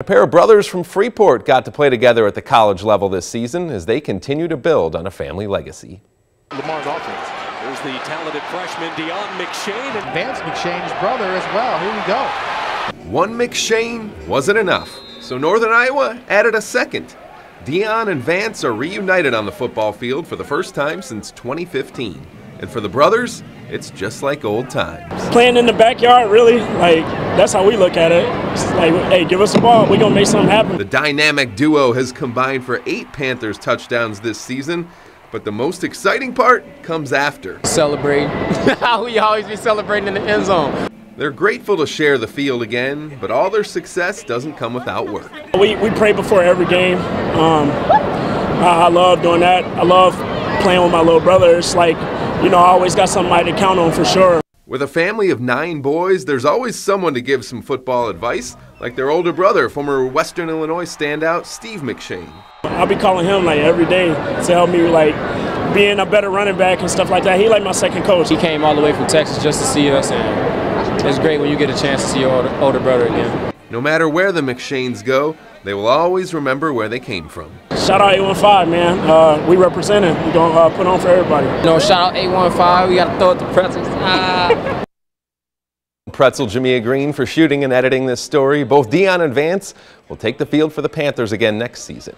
A pair of brothers from Freeport got to play together at the college level this season as they continue to build on a family legacy. Lamar's offense. There's the talented freshman Deion McShane. And Vance McShane's brother as well. Here we go. One McShane wasn't enough, so Northern Iowa added a second. Deion and Vance are reunited on the football field for the first time since 2015. And for the brothers, it's just like old times. playing in the backyard, really, like that's how we look at it. It's like, hey, give us the ball, we're gonna make something happen. The dynamic duo has combined for eight Panthers touchdowns this season, but the most exciting part comes after. celebrate. How we always be celebrating in the end zone. They're grateful to share the field again, but all their success doesn't come without work. We we pray before every game. Um, I, I love doing that. I love playing with my little brother. It's like, you know, I always got somebody to count on for sure. With a family of nine boys, there's always someone to give some football advice, like their older brother, former Western Illinois standout Steve McShane. I'll be calling him like every day to help me like being a better running back and stuff like that. He like my second coach. He came all the way from Texas just to see us, and it's great when you get a chance to see your older, older brother again. No matter where the McShanes go, they will always remember where they came from. Shout out 815, man. Uh, we representing. We're gonna uh, put on for everybody. You know, shout out 815. We got to throw it to pretzels. Ah. Pretzel Jamia Green for shooting and editing this story. Both Deion and Vance will take the field for the Panthers again next season.